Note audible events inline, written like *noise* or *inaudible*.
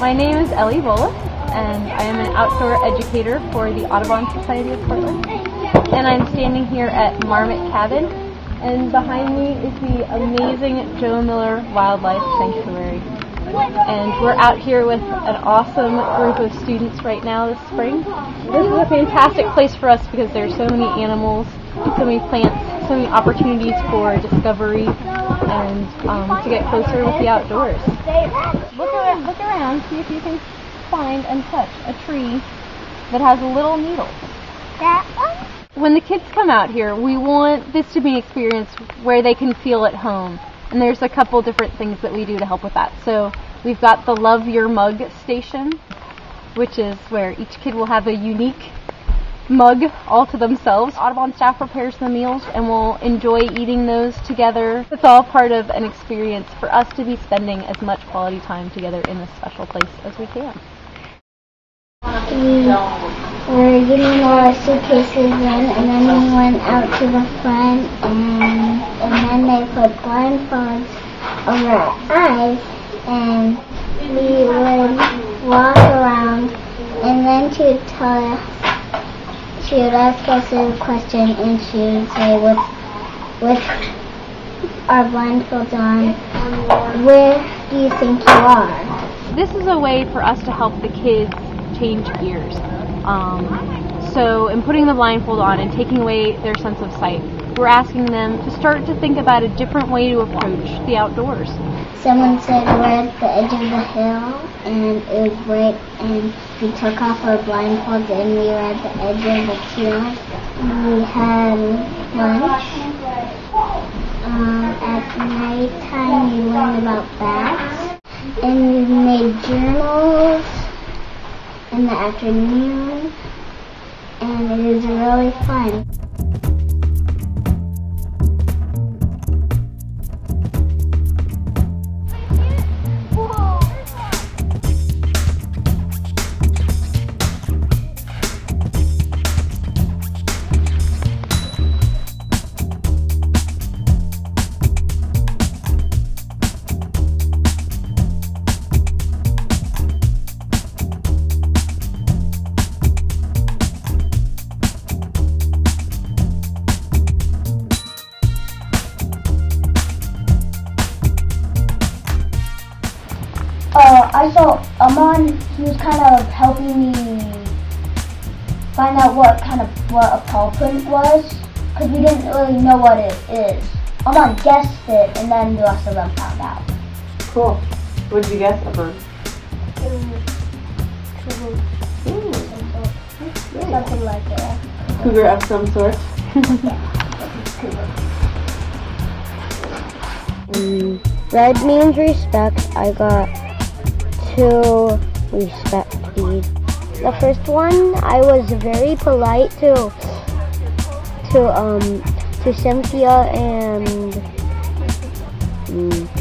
My name is Ellie Bullock, and I am an outdoor educator for the Audubon Society of Portland. And I'm standing here at Marmot Cabin, and behind me is the amazing Joe Miller Wildlife Sanctuary. And we're out here with an awesome group of students right now this spring. This is a fantastic place for us because there are so many animals, so many plants, so many opportunities for discovery and um, to get closer with the outdoors. Look around, look around, see if you can find and touch a tree that has a little needle. That one? When the kids come out here, we want this to be an experience where they can feel at home. And there's a couple different things that we do to help with that. So we've got the Love Your Mug station, which is where each kid will have a unique mug all to themselves. Audubon staff prepares the meals and we'll enjoy eating those together. It's all part of an experience for us to be spending as much quality time together in this special place as we can. Mm. We're getting our suitcases in, and then we went out to the front, and, and then they put blindfolds over our eyes, and we would walk around, and then she would tell us, she would ask us a question, and she would say, with, with our blindfolds on, where do you think you are? This is a way for us to help the kids change gears. Um, so, in putting the blindfold on and taking away their sense of sight, we're asking them to start to think about a different way to approach the outdoors. Someone said we're at the edge of the hill, and it was bright, and we took off our blindfolds, and we were at the edge of the field. We had lunch. Um, at nighttime, we learned about bats, and we made journals in the afternoon, and it was really fun. I saw Amon. He was kind of helping me find out what kind of what a paw print was, because we didn't really know what it is. Amon guessed it, and then the rest of them found out. Cool. What did you guess, Upper? Something like it. Cougar of some sort. *laughs* Mm. Red means respect. I got two respect beads. The first one, I was very polite to to um to Cynthia and mm,